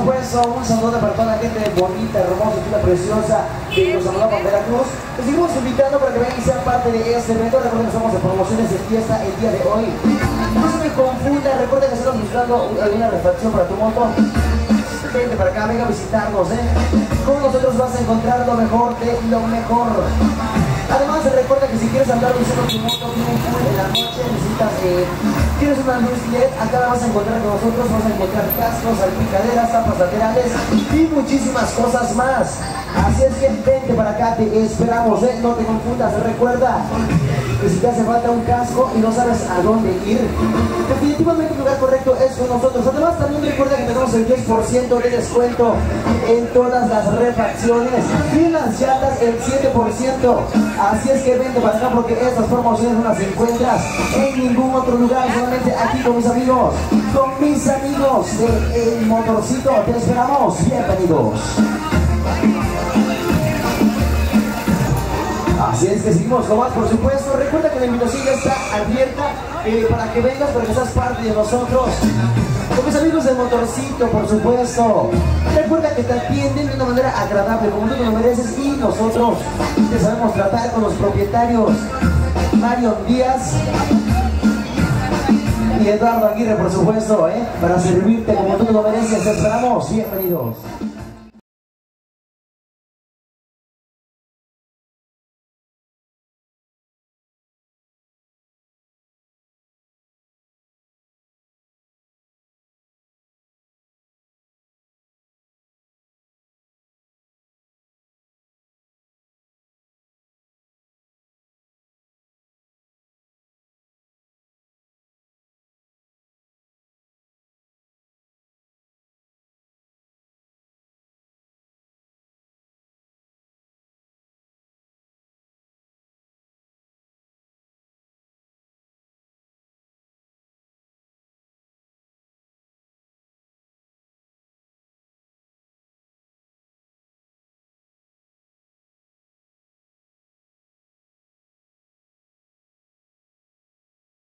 Un saludo para toda la gente bonita, hermosa, chula, preciosa que nos saludamos en Veracruz. Los seguimos invitando para que vengan y sean parte de este evento. Recuerden que estamos de promociones de fiesta el día de hoy. No se me confunda, recuerden que estamos buscando alguna refacción para tu moto. Vente para acá, venga a visitarnos, ¿eh? Con nosotros vas a encontrar lo mejor de lo mejor. Recuerda que si quieres andar usando tu moto en la noche, necesitas, eh, tienes una luz LED, acá la vas a encontrar con nosotros, vas a encontrar cascos, salpicaderas, tapas laterales y muchísimas cosas más. Así es que vente para acá, te esperamos, ¿eh? No te confundas, recuerda que si te hace falta un casco y no sabes a dónde ir, nosotros. Además, también recuerda que tenemos el 10% de descuento en todas las refacciones y en las llantas el 7%. Así es que vente para acá porque estas promociones no las encuentras en ningún otro lugar, solamente aquí con mis amigos, con mis amigos de El Motorcito. Te esperamos, bienvenidos. Así es que seguimos con por supuesto. Recuerda que la invitación está abierta eh, para que vengas, para que seas parte de nosotros. Con mis amigos del motorcito, por supuesto. Recuerda que te atienden de una manera agradable, como tú te lo mereces, y nosotros te sabemos tratar con los propietarios. Mario Díaz y Eduardo Aguirre, por supuesto, ¿eh? para servirte como tú lo mereces. Te esperamos. Bienvenidos.